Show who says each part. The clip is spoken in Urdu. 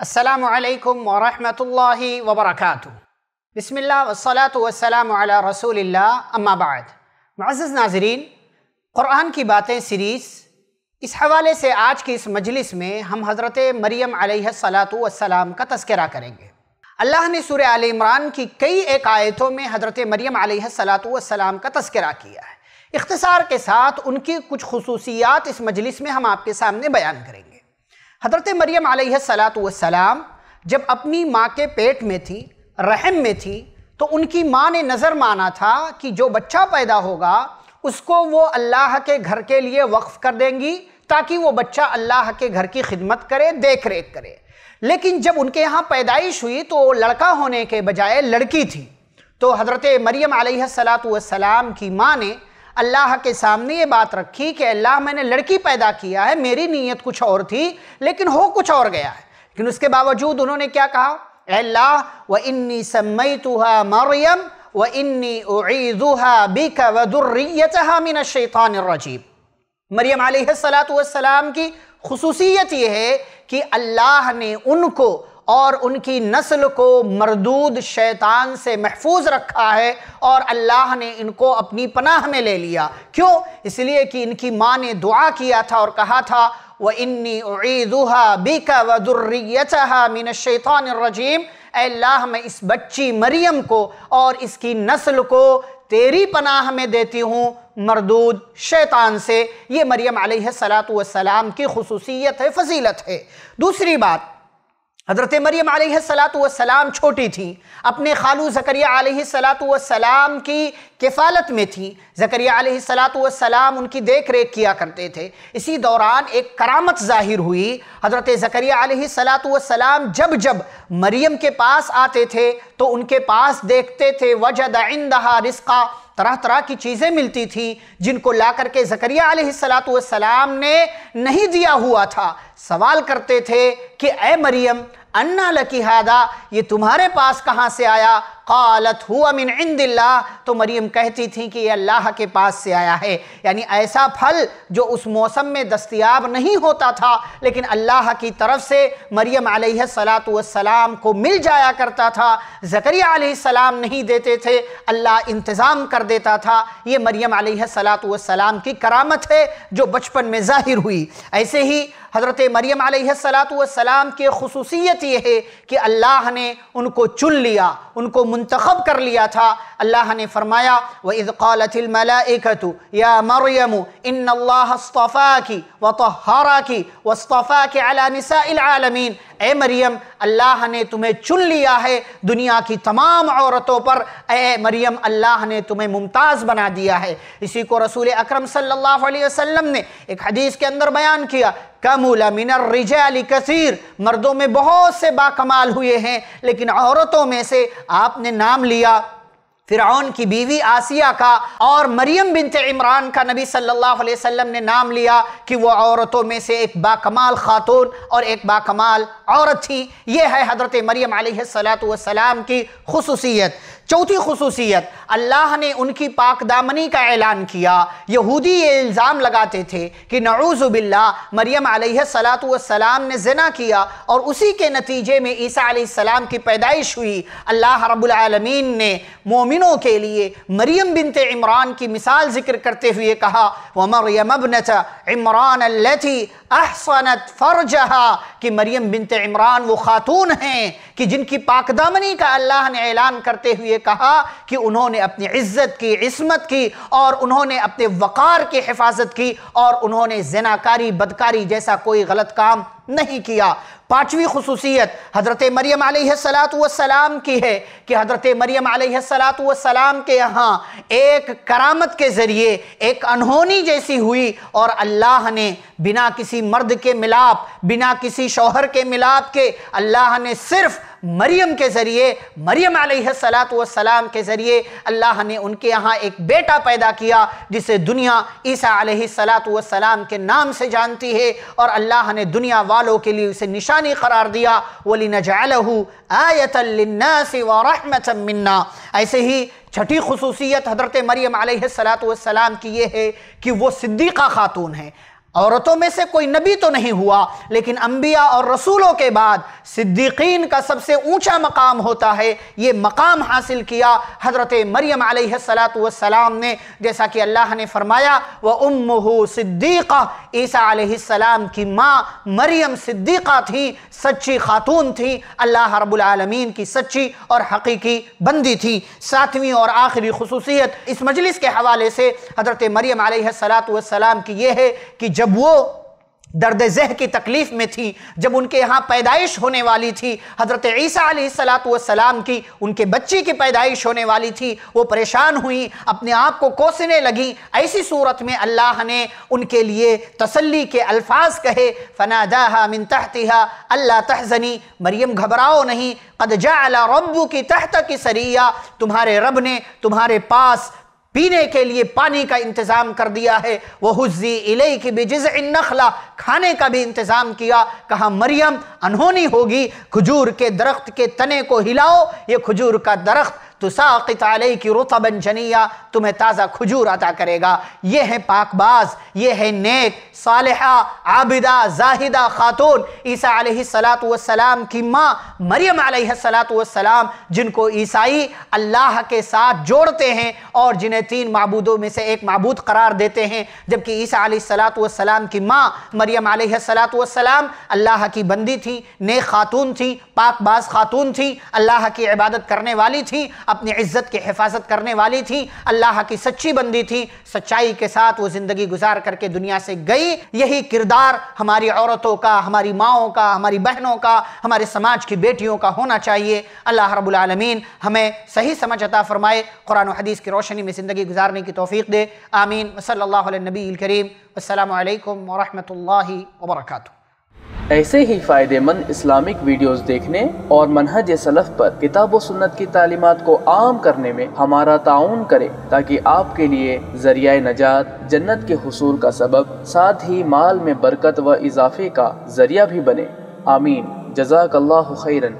Speaker 1: السلام علیکم ورحمۃ اللہ وبرکاتہ. بسم اللہ والصلاة والسلام علی رسول اللہ اما بعد. معزز ناظرین، قرآن کی باتیں سیریز، اس حوالے سے آج کی اس مجلس میں ہم حضرت مریم علیہ السلام کا تذکرہ کریں گے. اللہ نے سورہ آل عمران کی کئی ایک آیتوں میں حضرت مریم علیہ السلام کا تذکرہ کیا ہے. اختصار کے ساتھ ان کی کچھ خصوصیات اس مجلس میں ہم آپ کے سامنے بیان کریں گے. حضرت مریم علیہ السلام جب اپنی ماں کے پیٹ میں تھی، رحم میں تھی، تو ان کی ماں نے نظر مانا تھا کہ جو بچہ پیدا ہوگا، اس کو وہ اللہ کے گھر کے لیے وقف کر دیں گی تاکہ وہ بچہ اللہ کے گھر کی خدمت کرے، دیکھ ریکھ کرے۔ لیکن جب ان کے یہاں پیدائش ہوئی، تو وہ لڑکا ہونے کے بجائے لڑکی تھی۔ تو حضرت مریم علیہ السلام کی ماں نے اللہ کے سامنے یہ بات رکھی کہ اللہ میں نے لڑکی پیدا کیا ہے، میری نیت کچھ اور تھی، لیکن ہو کچھ اور گیا ہے۔ لیکن اس کے باوجود انہوں نے کیا کہا؟ اے اللہ، وَإِنِّي سَمَّيْتُهَا مَرْيَمْ وَإِنِّي أُعِيذُهَا بِكَ وَذُرِّيَّتَهَا مِنَ الشَّيْطَانِ الرَّجِيمِ۔ مریم علیہ السلام کی خصوصیت یہ ہے کہ اللہ نے ان کو اور ان کی نسل کو مردود شیطان سے محفوظ رکھا ہے اور اللہ نے ان کو اپنی پناہ میں لے لیا۔ کیوں؟ اس لیے کہ ان کی ماں نے دعا کیا تھا اور کہا تھا، وَإِنِّي أُعِيذُهَا بِكَ وَذُرِّيَّتَهَا مِنَ الشَّيْطَانِ الرَّجِيمِ اے اللہ، میں اس بچی مریم کو اور اس کی نسل کو تیری پناہ میں دیتی ہوں، مردود شیطان سے۔ یہ مریم علیہ السلام کی خصوصیت ہے، فضیلت ہے۔ دوسری بات حضرت مریم علیہ السلام چھوٹی تھی، اپنے خالو زکریہ علیہ السلام کی کفالت میں تھی۔ زکریہ علیہ السلام ان کی دیکھ ریکھ کیا کرتے تھے۔ اسی دوران ایک کرامت ظاہر ہوئی۔ حضرت زکریہ علیہ السلام جب جب مریم کے پاس آتے تھے تو ان کے پاس دیکھتے تھے، وجد عندہا رزقا۔ طرح طرح کی چیزیں ملتی تھی جن کو لا کر کے زکریہ علیہ السلام نے نہیں دیا ہوا تھا۔ سوال کرتے تھے کہ اے مریم، انا لکی ہادا یہ تمہارے پاس کہاں سے آیا؟ قالت، ہوا من عند اللہ. تو مریم کہتی تھی کہ یہ اللہ کے پاس سے آیا ہے۔ یعنی ایسا پھل جو اس موسم میں دستیاب نہیں ہوتا تھا، لیکن اللہ کی طرف سے مریم علیہ السلام کو مل جایا کرتا تھا۔ زکریہ علیہ السلام نہیں دیتے تھے، اللہ انتظام کر دیتا تھا۔ یہ مریم علیہ السلام کی کرامت ہے جو بچپن میں ظاہر ہوئی۔ ایسے ہی حضرت مریم علیہ السلام کی خصوصیت یہ ہے کہ اللہ نے ان کو چن لیا، ان کو منتخب کر لیا تھا۔ اللہ نے فرمایا، وَإِذْ قَالَتِ الْمَلَائِكَةُ، يَا مَرْيَمُ، إِنَّ اللَّهَ اصْطَفَاكِ وَطَهَّرَكِ وَاصْطَفَاكِ عَلَى نِسَاءِ الْعَالَمِينَ۔ اے مریم، اللہ نے تمہیں چن لیا ہے دنیا کی تمام عورتوں پر۔ اے مریم، اللہ نے تمہیں ممتاز بنا دیا ہے۔ اسی کو رسول اکرم صلی اللہ علیہ وسلم نے ایک حدیث کے اندر بیان کیا کمول من الرجال کثیر مردوں میں بہت سے باکمال ہوئے ہیں، لیکن عورتوں میں سے آپ نے نام لیا۔ فرعون کی بیوی آسیہ کا اور مریم بنت عمران کا نبی صلی اللہ علیہ وسلم نے نام لیا کہ وہ عورتوں میں سے ایک باکمال خاتون اور ایک باکمال عورت تھی۔ یہ ہے حضرت مریم علیہ السلام کی خصوصیت۔ چوتھی خصوصیت، اللہ نے ان کی پاک دامنی کا اعلان کیا۔ یہودی یہ الزام لگاتے تھے کہ نعوذ باللہ، مریم علیہ السلام نے زنا کیا اور اسی کے نتیجے میں عیسیٰ علیہ السلام کی پیدائش ہوئی۔ اللہ رب العالمین نے مومنوں کے لیے مریم بنت عمران کی مثال ذکر کرتے ہوئے کہا، وَمَرْيَمَ ابْنَةَ عِمْرَانَ الَّتِي احسنت فرجہا کہ مریم بنت عمران وہ خاتون ہیں کہ جن کی پاک دامنی کا اللہ نے اعلان کرتے ہوئے کہا کہ انہوں نے اپنی عزت کی، عصمت کی، اور انہوں نے اپنے وقار کی حفاظت کی، اور انہوں نے زناکاری، بدکاری جیسا کوئی غلط کام نہیں کیا۔ پانچویں خصوصیت حضرت مریم علیہ السلام کی ہے کہ حضرت مریم علیہ السلام کے یہاں ایک کرامت کے ذریعے ایک انہونی جیسی ہوئی اور اللہ نے بنا کسی مرد کے ملاپ، بنا کسی شوہر کے ملاپ کے اللہ نے صرف مریم کے ذریعے، مریم علیہ السلام کے ذریعے اللہ نے ان کے یہاں ایک بیٹا پیدا کیا جسے دنیا عیسیٰ علیہ السلام کے نام سے جانتی ہے اور اللہ نے دنیا والوں کے لیے اسے نشان نشانی قرار دیا، وَلِنَجْعَلَهُ آیَةً لِلنَّاسِ وَرَحْمَةً مِنَّا۔ ایسے ہی چھٹی خصوصیت حضرت مریم علیہ السلام کی یہ ہے کہ وہ صدیقہ خاتون ہیں۔ عورتوں میں سے کوئی نبی تو نہیں ہوا، لیکن انبیاء اور رسولوں کے بعد صدیقین کا سب سے اونچا مقام ہوتا ہے۔ یہ مقام حاصل کیا حضرت مریم علیہ السلام نے۔ جیسا کہ اللہ نے فرمایا وَأُمُّهُ صِدِّيقَ عیسیٰ علیہ السلام کی ماں مریم صدیقہ تھی، سچی خاتون تھی۔ اللہ رب العالمین کی سچی اور حقیقی بندی تھی۔ ساتویں اور آخری خصوصیت اس مجلس کے حوالے سے حضرت مریم علیہ السلام کی یہ ہے کہ جب وہ درد ذہ کی تکلیف میں تھی، جب ان کے یہاں پیدائش ہونے والی تھی، حضرت عیسیٰ علیہ السلام کی ان کے بچی کی پیدائش ہونے والی تھی، وہ پریشان ہوئی، اپنے آپ کو کوسنے لگی، ایسی صورت میں اللہ نے ان کے لیے تسلی کے الفاظ کہے، فناداها من تحتها اللہ تحزنی مریم گھبراؤ نہیں، قد جعل ربو کی تحت کی سریہ تمہارے رب نے تمہارے پاس پینے کے لیے پانی کا انتظام کر دیا ہے۔ وہ حزی علیہ کی بجزع النخلہ کھانے کا بھی انتظام کیا۔ کہا، مریم، انہونی ہوگی، کھجور کے درخت کے تنے کو ہلاؤ۔ یہ کھجور کا درخت تساقط علیہ رطبا جنیہ، تمہیں تازہ کھجور عطا کرے گا۔ یہ ہے پاک باز، یہ ہے نیک، صالحہ، عابدہ، زاہدہ خاتون۔ عیسیٰ علیہ السلام کی ماں مریم علیہ السلام جن کو عیسائی اللہ کے ساتھ جوڑتے ہیں اور جنہیں تین معبودوں میں سے ایک معبود قرار دیتے ہیں۔ جبکہ عیسیٰ علیہ السلام کی ماں مریم علیہ السلام اللہ کی بندی تھی، نیک خاتون تھی، پاک باز خاتون تھی، اللہ کی عبادت کرنے والی تھی اپنی عزت کی حفاظت کرنے والی تھی، اللہ کی سچی بندی تھی، سچائی کے ساتھ وہ زندگی گزار کر کے دنیا سے گئی۔ یہی کردار ہماری عورتوں کا، ہماری ماؤں کا، ہماری بہنوں کا، ہمارے سماج کی بیٹیوں کا ہونا چاہیے۔ اللہ رب العالمین ہمیں صحیح سمجھ عطا فرمائے، قرآن و حدیث کی روشنی میں زندگی گزارنے کی توفیق دے۔ آمین۔ صلی اللہ علیہ نبی الکریم۔ السلام علیکم ورحمۃ اللہ وبرکاتہ۔
Speaker 2: ایسے ہی فائدے مند اسلامک ویڈیوز دیکھنے اور منہج سلف پر کتاب و سنت کی تعلیمات کو عام کرنے میں ہمارا تعاون کرے تاکہ آپ کے لیے ذریعہ نجات جنت کے حصول کا سبب، ساتھ ہی مال میں برکت و اضافے کا ذریعہ بھی بنے۔ آمین۔ جزاک اللہ خیرن